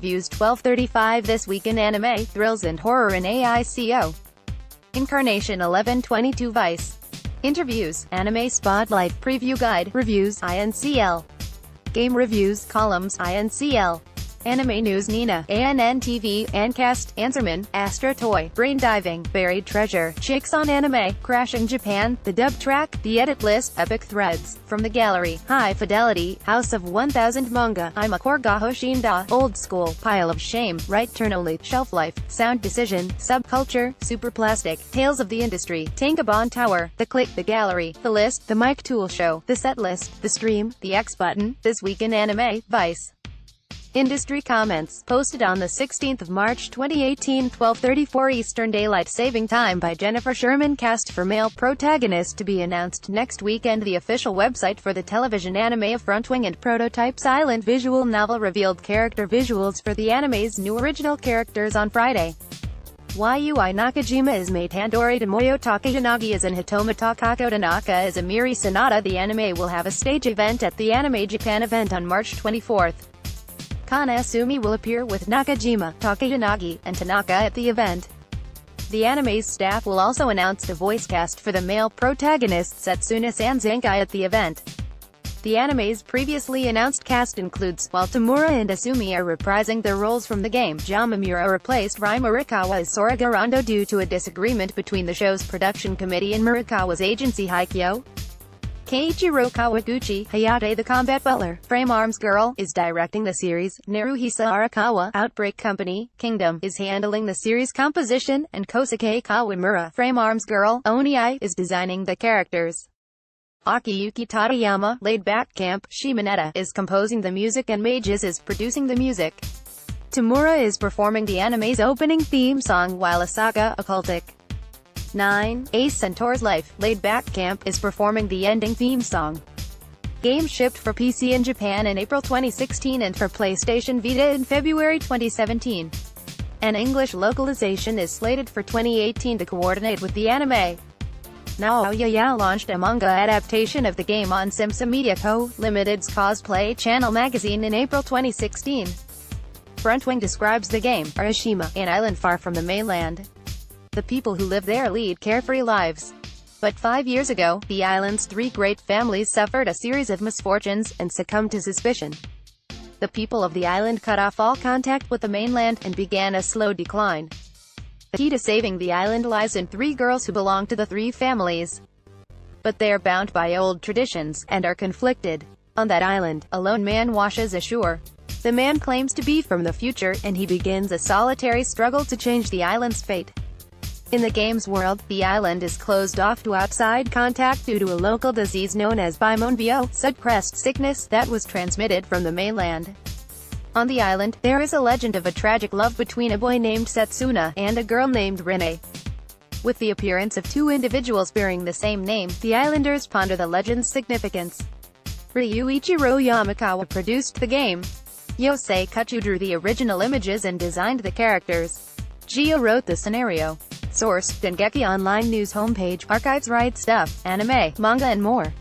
Views 1235 This Week in Anime, Thrills and Horror in AICO. Incarnation 1122 Vice. Interviews, Anime Spotlight, Preview Guide, Reviews, INCL. Game Reviews, Columns, INCL. Anime News Nina, ANN TV, ANNCast, Answerman, Astro Toy, Brain Diving, Buried Treasure, Chicks on Anime, Crashing Japan, The Dub Track, The Edit List, Epic Threads, From the Gallery, High Fidelity, House of 1000 Manga, I'm a Korgaho Shinda, Old School, Pile of Shame, Right Turn Only, Shelf Life, Sound Decision, Subculture, Super Plastic, Tales of the Industry, Tankabon Tower, The Click, The Gallery, The List, The Mike Toole Show, The Set List, The Stream, The X Button, This Week in Anime, Vice. Industry comments, posted on the 16th of March 2018 1234 Eastern Daylight Saving Time by Jennifer Sherman cast for male protagonist to be announced next weekend The official website for the television anime of Frontwing and Prototype Silent Visual Novel revealed character visuals for the anime's new original characters on Friday. Yui Nakajima is made Tandori Tomoyo Takayanagi is in Hitoma Takako Tanaka is Amiri Sanada The anime will have a stage event at the Anime Japan event on March 24. Kana Asumi will appear with Nakajima, Takayanagi, and Tanaka at the event. The anime's staff will also announce the voice cast for the male protagonist Setsuna Sanzenkai at the event. The anime's previously announced cast includes, while Tamura and Asumi are reprising their roles from the game, Yamamura replaced Rie Murakawa as Sara Garando due to a disagreement between the show's production committee and Murakawa's agency Haikyo. Keiichiro Kawaguchi, Hayate the Combat Butler, Frame Arms Girl, is directing the series, Naruhisa Arakawa, Outbreak Company, Kingdom, is handling the series composition, and Kosuke Kawamura, Frame Arms Girl, Oniai, is designing the characters. Akiyuki Tateyama, Laid Back Camp, Shimonetta, is composing the music and Mages is producing the music. Tamura is performing the anime's opening theme song while Asaka, Occultic, 9. Ace Centaur's Life, Laid Back Camp, is performing the ending theme song. Game shipped for PC in Japan in April 2016 and for PlayStation Vita in February 2017. An English localization is slated for 2018 to coordinate with the anime. Naoya Ya launched a manga adaptation of the game on Simsa Media Co., Limited's cosplay channel magazine in April 2016. Frontwing describes the game, Urashima, an island far from the mainland. The people who live there lead carefree lives. But five years ago, the island's three great families suffered a series of misfortunes, and succumbed to suspicion. The people of the island cut off all contact with the mainland, and began a slow decline. The key to saving the island lies in three girls who belong to the three families. But they are bound by old traditions, and are conflicted. On that island, a lone man washes ashore. The man claims to be from the future, and he begins a solitary struggle to change the island's fate. In the game's world, the island is closed off to outside contact due to a local disease known as Bimonbio, suppressed sickness, that was transmitted from the mainland. On the island, there is a legend of a tragic love between a boy named Setsuna, and a girl named Rinne. With the appearance of two individuals bearing the same name, the islanders ponder the legend's significance. Ryuichiro Yamakawa produced the game. Yosei Kuchu drew the original images and designed the characters. Gio wrote the scenario. Source, Dengeki Online News homepage, archives Right Stuf, anime, manga and more.